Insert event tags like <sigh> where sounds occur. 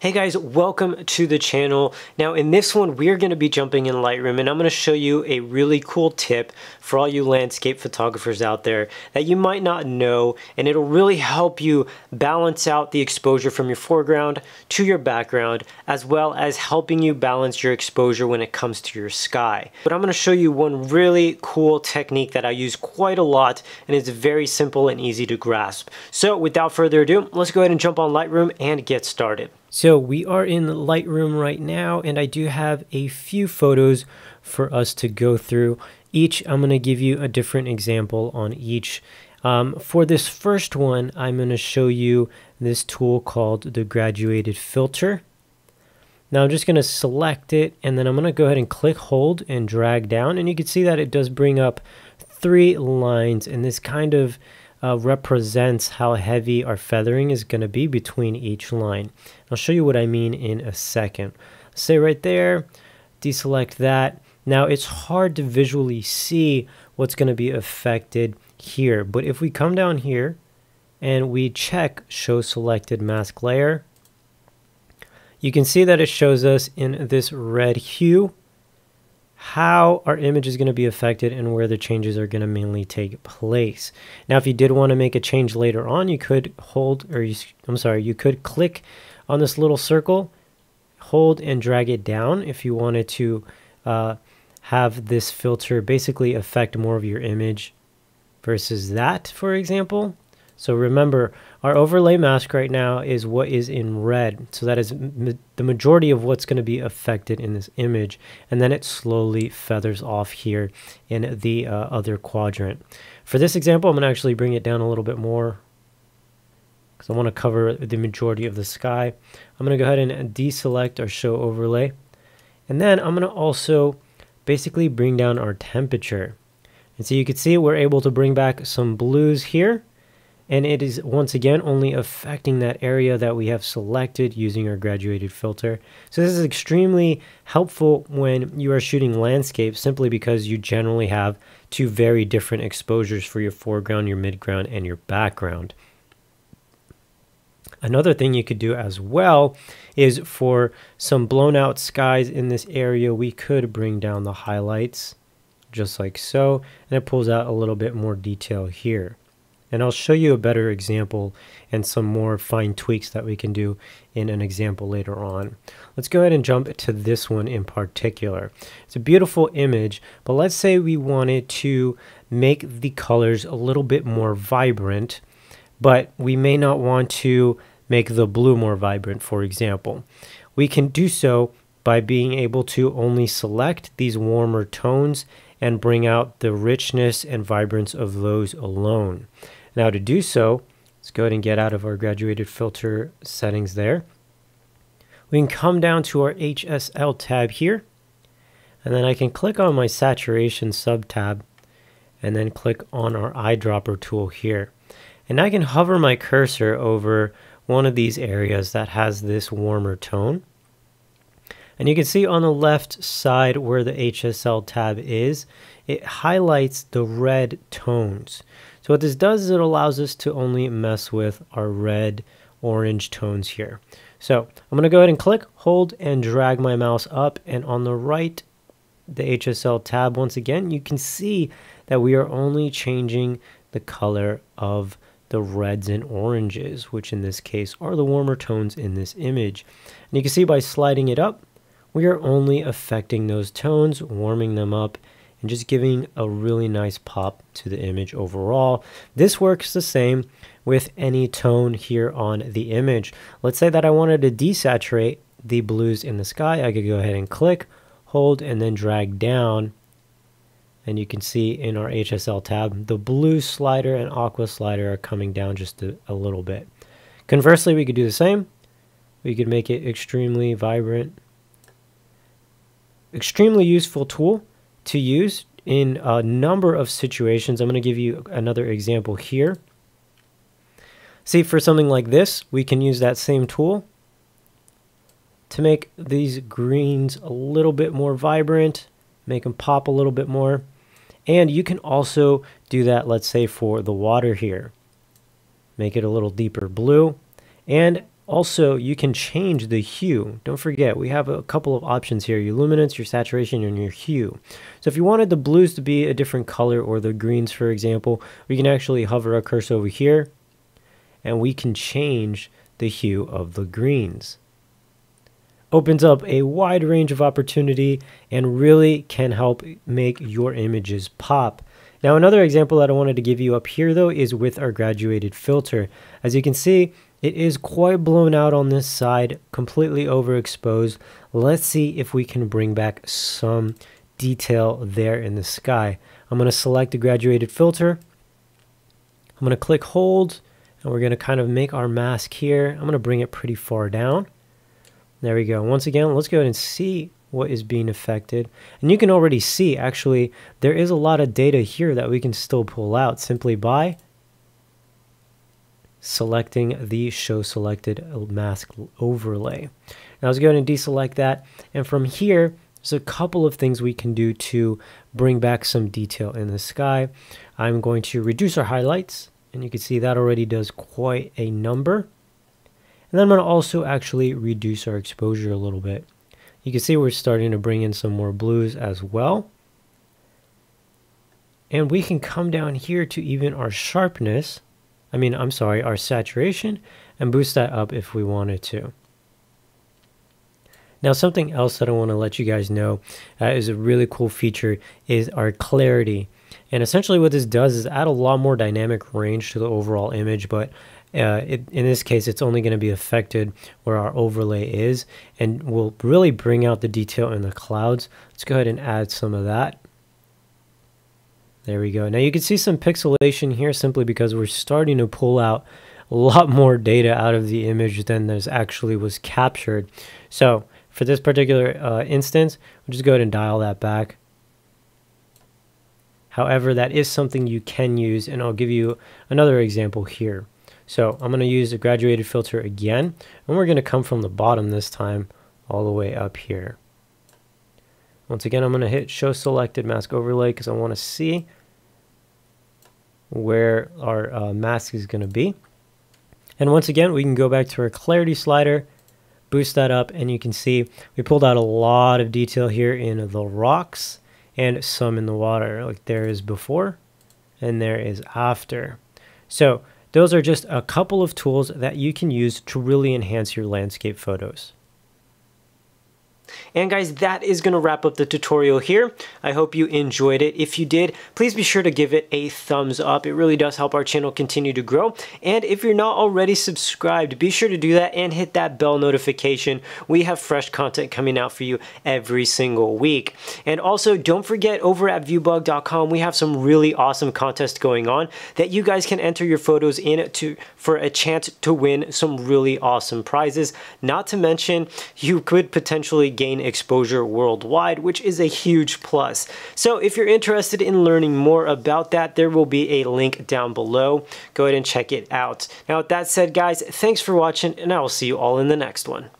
Hey guys, welcome to the channel. Now in this one, we're going to be jumping in Lightroom and I'm going to show you a really cool tip for all you landscape photographers out there that you might not know and it'll really help you balance out the exposure from your foreground to your background as well as helping you balance your exposure when it comes to your sky. But I'm going to show you one really cool technique that I use quite a lot and it's very simple and easy to grasp. So without further ado, let's go ahead and jump on Lightroom and get started. So we are in Lightroom right now and I do have a few photos for us to go through. Each, I'm going to give you a different example on each. Um, for this first one, I'm going to show you this tool called the graduated filter. Now I'm just going to select it and then I'm going to go ahead and click hold and drag down and you can see that it does bring up three lines and this kind of uh, represents how heavy our feathering is going to be between each line. I'll show you what I mean in a second. Say right there, deselect that. Now it's hard to visually see what's going to be affected here, but if we come down here and we check show selected mask layer, you can see that it shows us in this red hue how our image is going to be affected and where the changes are going to mainly take place. Now, if you did want to make a change later on, you could hold, or you, I'm sorry, you could click on this little circle, hold and drag it down if you wanted to uh, have this filter basically affect more of your image versus that, for example. So remember, our overlay mask right now is what is in red. So that is the majority of what's going to be affected in this image. And then it slowly feathers off here in the uh, other quadrant. For this example, I'm going to actually bring it down a little bit more because I want to cover the majority of the sky. I'm going to go ahead and deselect our show overlay. And then I'm going to also basically bring down our temperature. And so you can see we're able to bring back some blues here and it is once again only affecting that area that we have selected using our graduated filter. So this is extremely helpful when you are shooting landscape simply because you generally have two very different exposures for your foreground, your midground, and your background. Another thing you could do as well is for some blown out skies in this area, we could bring down the highlights just like so, and it pulls out a little bit more detail here. And I'll show you a better example and some more fine tweaks that we can do in an example later on. Let's go ahead and jump to this one in particular. It's a beautiful image, but let's say we wanted to make the colors a little bit more vibrant, but we may not want to make the blue more vibrant, for example. We can do so by being able to only select these warmer tones and bring out the richness and vibrance of those alone. Now to do so, let's go ahead and get out of our graduated filter settings there. We can come down to our HSL tab here, and then I can click on my saturation sub tab, and then click on our eyedropper tool here. And I can hover my cursor over one of these areas that has this warmer tone. And you can see on the left side where the HSL tab is, it highlights the red tones. So what this does is it allows us to only mess with our red orange tones here. So I'm going to go ahead and click, hold, and drag my mouse up. And on the right, the HSL tab, once again, you can see that we are only changing the color of the reds and oranges, which in this case are the warmer tones in this image. And you can see by sliding it up, we are only affecting those tones, warming them up, and just giving a really nice pop to the image overall. This works the same with any tone here on the image. Let's say that I wanted to desaturate the blues in the sky. I could go ahead and click, hold, and then drag down. And you can see in our HSL tab, the blue slider and aqua slider are coming down just a, a little bit. Conversely, we could do the same. We could make it extremely vibrant. Extremely useful tool to use in a number of situations. I'm going to give you another example here. See, for something like this, we can use that same tool to make these greens a little bit more vibrant, make them pop a little bit more. And you can also do that, let's say, for the water here. Make it a little deeper blue. And Also, you can change the hue. Don't forget, we have a couple of options here, your luminance, your saturation, and your hue. So if you wanted the blues to be a different color or the greens, for example, we can actually hover our cursor over here and we can change the hue of the greens. Opens up a wide range of opportunity and really can help make your images pop. Now another example that I wanted to give you up here though is with our graduated filter. As you can see, it is quite blown out on this side, completely overexposed. Let's see if we can bring back some detail there in the sky. I'm going to select the graduated filter. I'm going to click hold and we're going to kind of make our mask here. I'm going to bring it pretty far down. There we go. Once again, let's go ahead and see what is being affected. And you can already see actually there is a lot of data here that we can still pull out simply by selecting the show selected mask overlay. Now let's go ahead and deselect that. And from here, there's a couple of things we can do to bring back some detail in the sky. I'm going to reduce our highlights, and you can see that already does quite a number. And then I'm going to also actually reduce our exposure a little bit. You can see we're starting to bring in some more blues as well. And we can come down here to even our sharpness I mean, I'm sorry, our saturation and boost that up if we wanted to. Now, something else that I want to let you guys know uh, is a really cool feature is our clarity. And essentially what this does is add a lot more dynamic range to the overall image, but uh, it, in this case, it's only going to be affected where our overlay is and will really bring out the detail in the clouds. Let's go ahead and add some of that. There we go. Now you can see some pixelation here simply because we're starting to pull out a lot <laughs> more data out of the image than there's actually was captured. So for this particular uh, instance, we'll just go ahead and dial that back. However, that is something you can use, and I'll give you another example here. So I'm going to use a graduated filter again, and we're going to come from the bottom this time all the way up here. Once again, I'm going to hit show selected mask overlay because I want to see where our uh, mask is going to be. And once again, we can go back to our clarity slider, boost that up, and you can see we pulled out a lot of detail here in the rocks and some in the water, like there is before and there is after. So those are just a couple of tools that you can use to really enhance your landscape photos. And guys, that is going to wrap up the tutorial here. I hope you enjoyed it. If you did, please be sure to give it a thumbs up. It really does help our channel continue to grow. And if you're not already subscribed, be sure to do that and hit that bell notification. We have fresh content coming out for you every single week. And also, don't forget over at viewbug.com, we have some really awesome contests going on that you guys can enter your photos in to for a chance to win some really awesome prizes. Not to mention, you could potentially gain exposure worldwide, which is a huge plus. So if you're interested in learning more about that, there will be a link down below. Go ahead and check it out. Now with that said, guys, thanks for watching, and I will see you all in the next one.